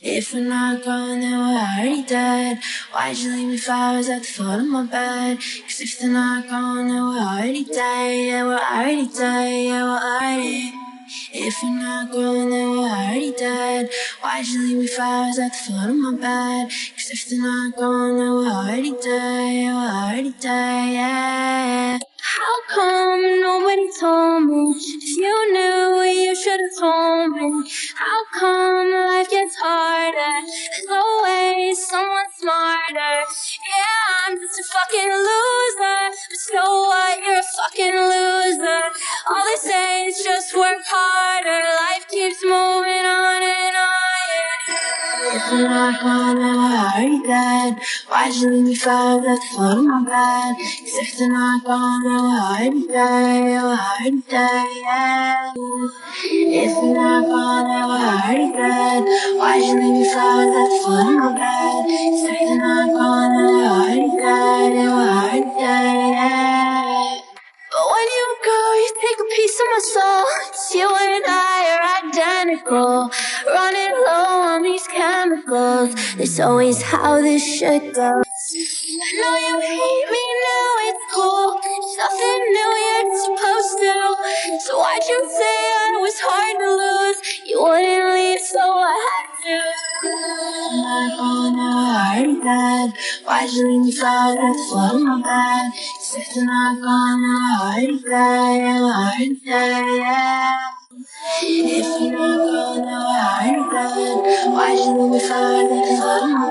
If we're not gone, then we're already dead. Why'd you leave me flowers at the foot of my bed? Cause if they're not gone, then we're already dead. Yeah, we're already dead. Yeah, we're already. If we're not gone, then we're already dead. Why'd you leave me flowers at the foot of my bed? Cause if they're not gone, then we're already dead. Yeah, we're already dead. Yeah. How come nobody told me? If you knew, you should have told me. How come smarter. Yeah, I'm just a fucking loser. But so what? You're a fucking loser. All they say is just work harder. Life keeps moving on and on. If we're not then we're already dead. Why'd you leave me the foot of my bed? Cause if they're not then we're already dead. We're already dead, yeah. If not gone, then we're already dead. Leave me flowers at the foot of my bed? If they're not gone, then we're already dead. Yeah, we're already dead. But when you go, you take a piece of my soul. 'Cause you and I are identical. Running low on these chemicals. It's always how this shit goes. I know you hate me now, it's cool. It's nothing new you're supposed to. So why'd you say I. I'm already dead. Why'd you leave me at the foot of my bed? If they're not gone, we're already. Yeah, we're already yeah. If you're not gone, dead. Why'd you leave me foot of my